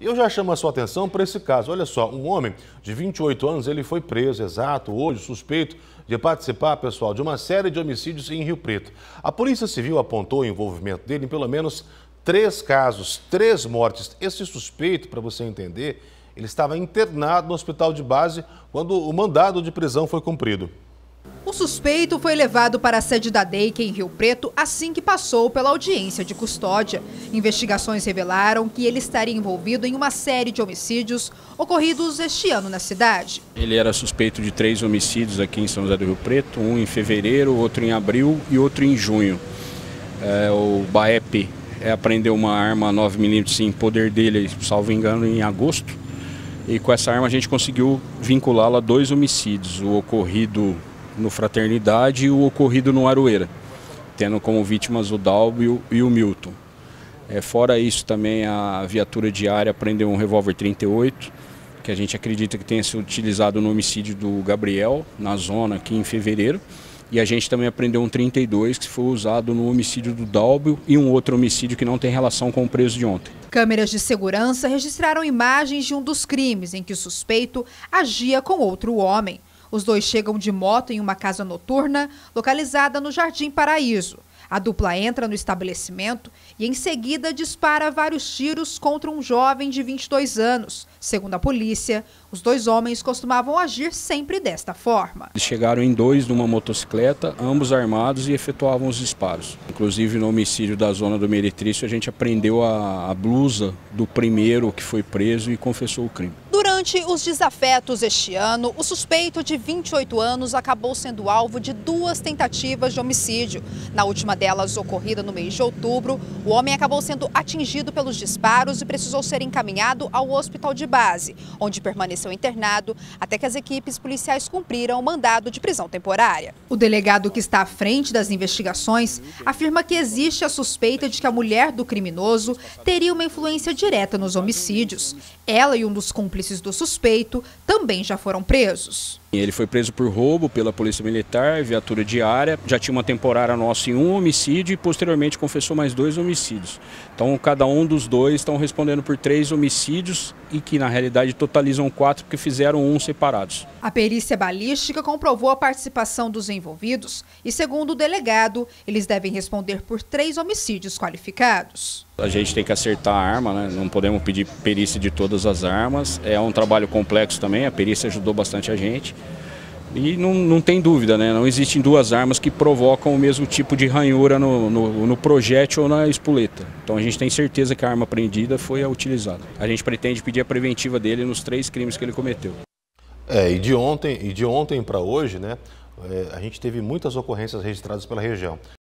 E eu já chamo a sua atenção para esse caso. Olha só, um homem de 28 anos, ele foi preso, exato, hoje, suspeito de participar, pessoal, de uma série de homicídios em Rio Preto. A Polícia Civil apontou o envolvimento dele em pelo menos três casos, três mortes. Esse suspeito, para você entender, ele estava internado no hospital de base quando o mandado de prisão foi cumprido. O suspeito foi levado para a sede da DEIC em Rio Preto assim que passou pela audiência de custódia. Investigações revelaram que ele estaria envolvido em uma série de homicídios ocorridos este ano na cidade. Ele era suspeito de três homicídios aqui em São José do Rio Preto, um em fevereiro, outro em abril e outro em junho. É, o BAEP é, apreendeu uma arma 9mm em poder dele, salvo engano, em agosto. E com essa arma a gente conseguiu vinculá-la a dois homicídios, o ocorrido no Fraternidade e o ocorrido no Aroeira, tendo como vítimas o Dalbio e o Milton. É, fora isso, também a viatura diária prendeu um revólver 38, que a gente acredita que tenha sido utilizado no homicídio do Gabriel, na zona aqui em fevereiro. E a gente também apreendeu um 32 que foi usado no homicídio do Dalbio e um outro homicídio que não tem relação com o preso de ontem. Câmeras de segurança registraram imagens de um dos crimes em que o suspeito agia com outro homem. Os dois chegam de moto em uma casa noturna localizada no Jardim Paraíso. A dupla entra no estabelecimento e, em seguida, dispara vários tiros contra um jovem de 22 anos. Segundo a polícia, os dois homens costumavam agir sempre desta forma. Eles chegaram em dois numa motocicleta, ambos armados e efetuavam os disparos. Inclusive, no homicídio da zona do Meretrício, a gente apreendeu a, a blusa do primeiro que foi preso e confessou o crime. Durante os desafetos este ano, o suspeito de 28 anos acabou sendo alvo de duas tentativas de homicídio. Na última delas, ocorrida no mês de outubro, o homem acabou sendo atingido pelos disparos e precisou ser encaminhado ao hospital de base, onde permaneceu internado até que as equipes policiais cumpriram o mandado de prisão temporária. O delegado que está à frente das investigações afirma que existe a suspeita de que a mulher do criminoso teria uma influência direta nos homicídios. Ela e um dos cúmplices do do suspeito também já foram presos. Ele foi preso por roubo pela Polícia Militar, viatura diária, já tinha uma temporária nossa em um homicídio e posteriormente confessou mais dois homicídios. Então cada um dos dois estão respondendo por três homicídios e que na realidade totalizam quatro porque fizeram um separados. A perícia balística comprovou a participação dos envolvidos e segundo o delegado, eles devem responder por três homicídios qualificados. A gente tem que acertar a arma, né? não podemos pedir perícia de todas as armas. É um trabalho complexo também, a perícia ajudou bastante a gente. E não, não tem dúvida, né? não existem duas armas que provocam o mesmo tipo de ranhura no, no, no projétil ou na espoleta. Então a gente tem certeza que a arma apreendida foi a utilizada. A gente pretende pedir a preventiva dele nos três crimes que ele cometeu. É, e de ontem, e de ontem para hoje, né, é, a gente teve muitas ocorrências registradas pela região.